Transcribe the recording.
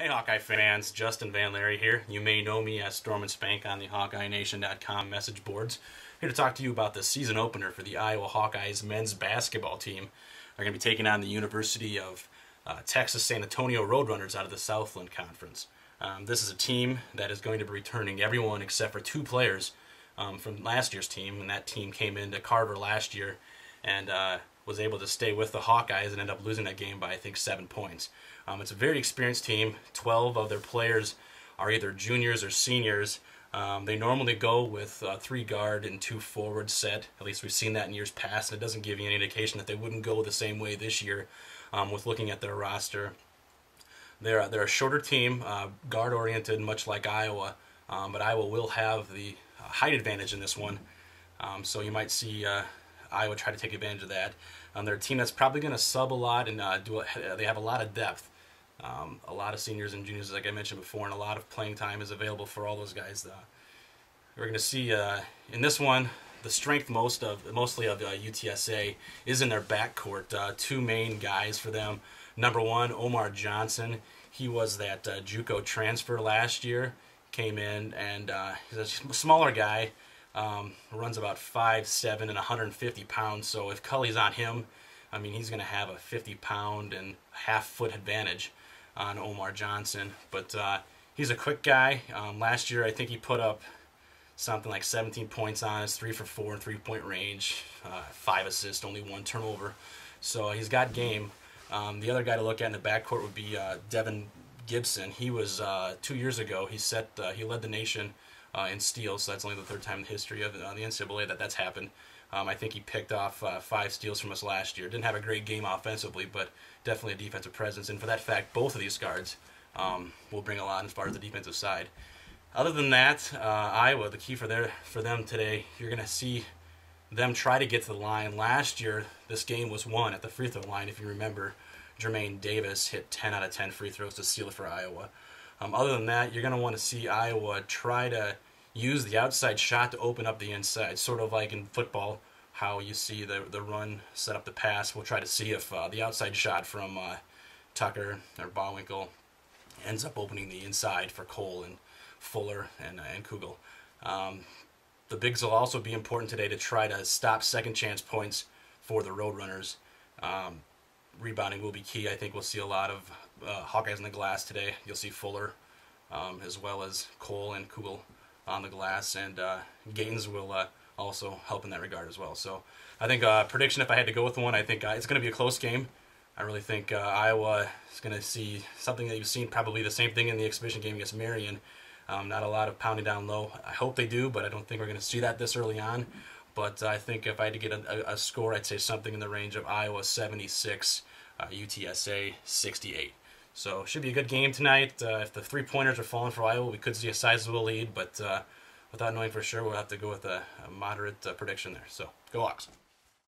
Hey Hawkeye fans, Justin VanLaere here. You may know me as Storm and Spank on the HawkeyeNation.com message boards. Here to talk to you about the season opener for the Iowa Hawkeyes men's basketball team. They're going to be taking on the University of uh, Texas San Antonio Roadrunners out of the Southland Conference. Um, this is a team that is going to be returning everyone except for two players um, from last year's team, and that team came into Carver last year and uh, was able to stay with the Hawkeyes and end up losing that game by I think seven points. Um, it's a very experienced team. 12 of their players are either juniors or seniors. Um, they normally go with uh, three guard and two forward set. At least we've seen that in years past, and it doesn't give you any indication that they wouldn't go the same way this year um, with looking at their roster. They're, they're a shorter team, uh, guard oriented, much like Iowa, um, but Iowa will have the uh, height advantage in this one. Um, so you might see uh, Iowa try to take advantage of that. Um, they're a team that's probably going to sub a lot and uh, do. A, they have a lot of depth. Um, a lot of seniors and juniors, like I mentioned before, and a lot of playing time is available for all those guys. Uh, we're going to see uh, in this one the strength most of mostly of uh, UTSA is in their backcourt. Uh, two main guys for them. Number one, Omar Johnson. He was that uh, JUCO transfer last year. Came in and uh, he's a smaller guy. Um, runs about five seven and 150 pounds. So if Cully's on him, I mean he's going to have a 50 pound and half foot advantage on Omar Johnson. But uh, he's a quick guy. Um, last year, I think he put up something like 17 points on his three for four and three point range, uh, five assists, only one turnover. So he's got game. Um, the other guy to look at in the backcourt would be uh, Devin Gibson. He was uh, two years ago. He set he led the nation uh, in steals. So that's only the third time in the history of the NCAA that that's happened. Um, I think he picked off uh, five steals from us last year. Didn't have a great game offensively, but definitely a defensive presence. And for that fact, both of these guards um, will bring a lot as far as the defensive side. Other than that, uh, Iowa, the key for their for them today, you're going to see them try to get to the line. Last year, this game was won at the free throw line. If you remember, Jermain Davis hit 10 out of 10 free throws to seal it for Iowa. Um, other than that, you're going to want to see Iowa try to use the outside shot to open up the inside, sort of like in football, how you see the the run set up the pass. We'll try to see if uh, the outside shot from uh, Tucker or Bawinkel ends up opening the inside for Cole and Fuller and uh, and Kugel. Um, the bigs will also be important today to try to stop second chance points for the Roadrunners. Um, rebounding will be key. I think we'll see a lot of uh, Hawkeyes in the glass today. You'll see Fuller um, as well as Cole and Kugel on the glass, and uh, Gaines will uh, also help in that regard as well. So I think uh, prediction, if I had to go with one, I think uh, it's going to be a close game. I really think uh, Iowa is going to see something that you've seen probably the same thing in the exhibition game against Marion. Um, not a lot of pounding down low. I hope they do, but I don't think we're going to see that this early on. But I think if I had to get a, a score, I'd say something in the range of Iowa 76, UTSA uh, 68. So should be a good game tonight. Uh, if the three pointers are falling for Iowa, we could see a sizable lead, but uh, without knowing for sure, we'll have to go with a, a moderate uh, prediction there. So go Hawks.